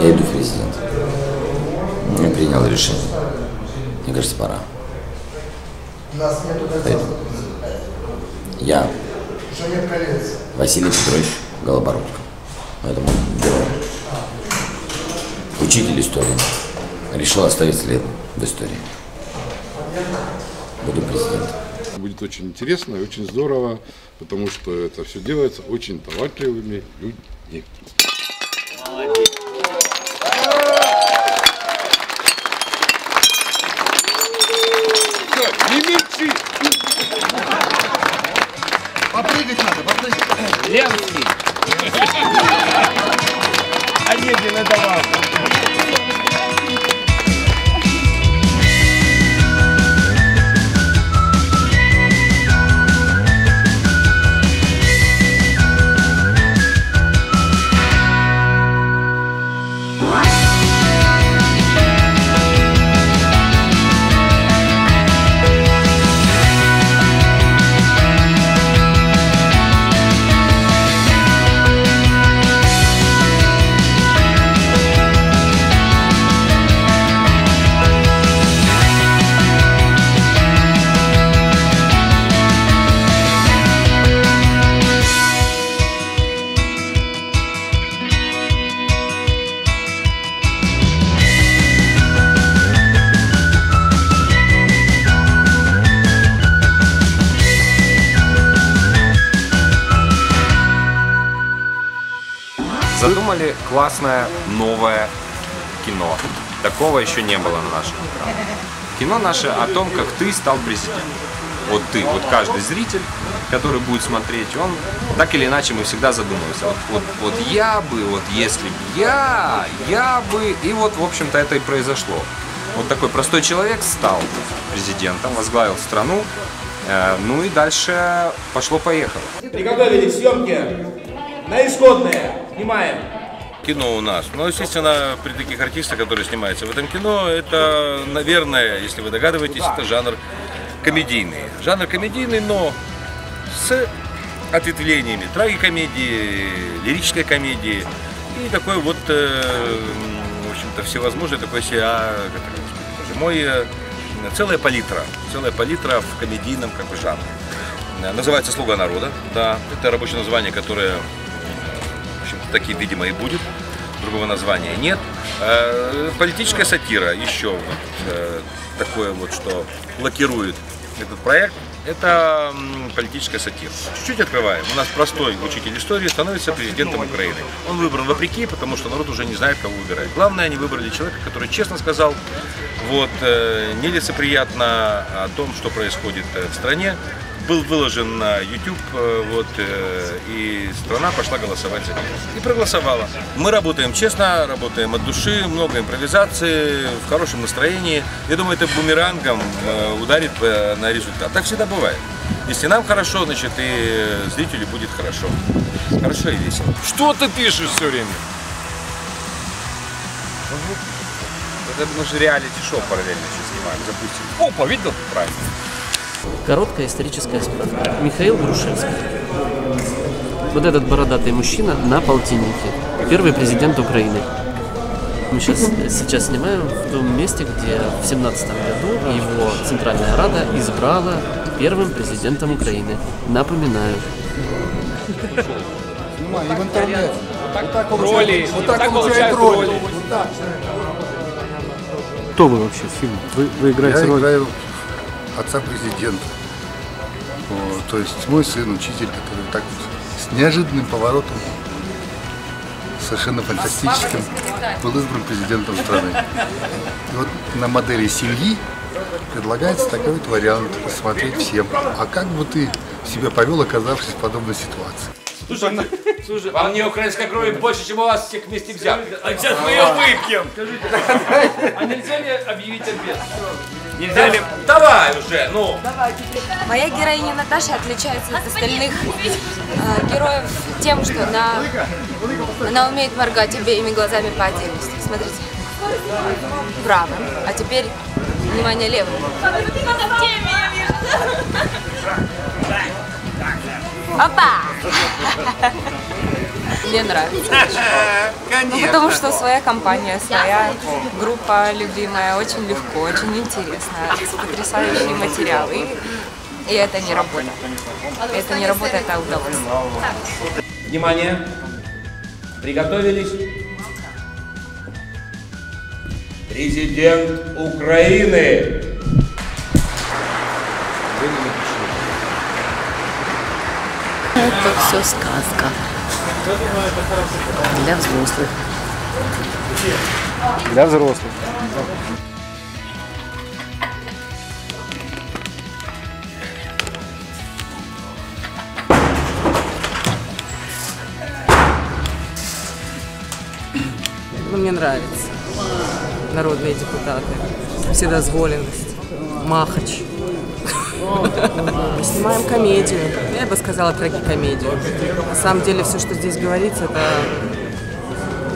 Я иду в президент. Я принял решение. Мне кажется, пора. Поэтому я Василий Петрович Голобородко. Поэтому герой. Учитель истории. Решил оставить след в истории. Буду президентом. Будет очень интересно и очень здорово, потому что это все делается очень талантливыми людьми. Попрыгать надо, попрыгать. Ленский. Онегин, это вам. Задумали классное новое кино. Такого еще не было на нашем экране. Кино наше о том, как ты стал президентом. Вот ты, вот каждый зритель, который будет смотреть, он так или иначе мы всегда задумываемся. Вот, вот, вот я бы, вот если бы я, я бы, и вот, в общем-то, это и произошло. Вот такой простой человек стал президентом, возглавил страну, э, ну и дальше пошло-поехало. Приготовились съемки на исходные. Снимаем. кино у нас. Но, естественно, при таких артистах, которые снимаются в этом кино, это, наверное, если вы догадываетесь, это жанр комедийный. Жанр комедийный, но с ответвлениями трагикомедии, лирической комедии и такой вот, э, в общем-то, всевозможный такой себе, а, мой, э, целая палитра, целая палитра в комедийном как бы жанре. Называется «Слуга народа», да, это рабочее название, которое таким, видимо, и будет. Другого названия нет. Э, Политическая сатира, еще вот э, такое вот, что лакирует этот проект. Это политическая сатира. Чуть-чуть открываем. У нас простой учитель истории становится президентом Украины. Он выбран вопреки, потому что народ уже не знает, кого выбирать. Главное, они выбрали человека, который честно сказал, вот, э, нелицеприятно о том, что происходит э, в стране. Был выложен на YouTube, э, вот, и страна пошла голосовать за него. И проголосовала. Мы работаем честно, работаем от души, много импровизации, в хорошем настроении. Я думаю, это бумерангом ударит на результат. Так всегда бывает. Если нам хорошо, значит и зрителю будет хорошо. Хорошо и весело. Что ты пишешь все время? Это мы же реалити-шоу параллельно еще снимаем, запустим. Опа, видел? Правильно. Короткая историческая справка. Михаил Грушевский. Вот этот бородатый мужчина на полтиннике. Первый президент Украины. Мы сейчас, сейчас снимаем в том месте, где в семнадцатом году его Центральная Рада избрала первым президентом Украины. Напоминаю. Снимай, и в интернет. Вот так Роли. вот так получают роли. роли. Вот так. Кто вы вообще в фильме? Вы, вы играете Я роль? играю отца президента. Вот, то есть мой сын, учитель, который так вот с неожиданным поворотом, совершенно фантастическим, был избран президентом страны. И вот на модели семьи предлагается такой вот вариант посмотреть всем. А как бы ты себя повел, оказавшись в подобной ситуации? Слушай, слушай, во мне украинской крови больше, чем у вас всех вместе взятых. А сейчас мы ее выпьем. А нельзя ли объявить обед? Нельзя ли? Давай уже, ну. Моя героиня Наташа отличается от остальных э, героев тем, что она, она умеет моргать обеими глазами по отдельности. Смотрите. Правым. А теперь, внимание, левым. Мне нравится. Ну, потому что своя компания, своя группа любимая, очень легко, очень интересно, потрясающий материал. И, и это не работа. Это не работа, это удовольствие. Внимание! Приготовились? Президент Украины! Это все сказка. Для взрослых. Для взрослых. Ну, мне нравится. Народные депутаты. Вседозволенность. Махач. Мы снимаем комедию. Я бы сказала трагикомедию. На самом деле все, что здесь говорится, это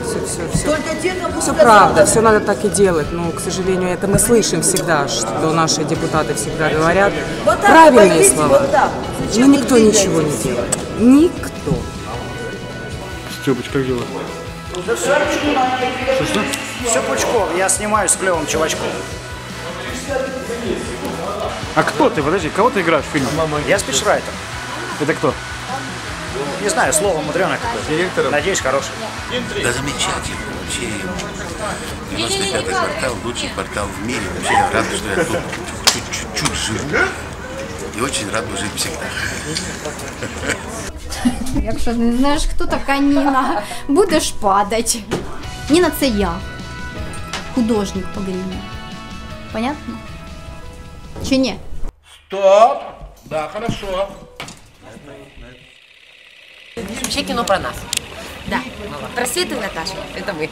все, все, все, все правда, все надо так и делать. Но, к сожалению, это мы слышим всегда, что наши депутаты всегда говорят правильные слова. Но никто ничего не делает. Никто. Степыч, как дела? Все пучком, я снимаюсь с клевым чувачком. А кто ты? Подожди, кого ты играешь в фильме? Я спичрайтер. Это кто? Не знаю, слово мудреное какое-то. Директор. Надеюсь, хороший. Да замечательно. Вообще, 95-й квартал, лучший квартал в мире. Вообще, я рад, что я тут чуть-чуть живу. І очень рад би жити всегда. Якщо не знаєш, хто така Ніна, будеш падати. Ніна це я. Художник по гриму. Понятно? Чи ні? Стоп! Да, хорошо. Вообще кино про нас. Да. Про Свету и Наташу. Это мы.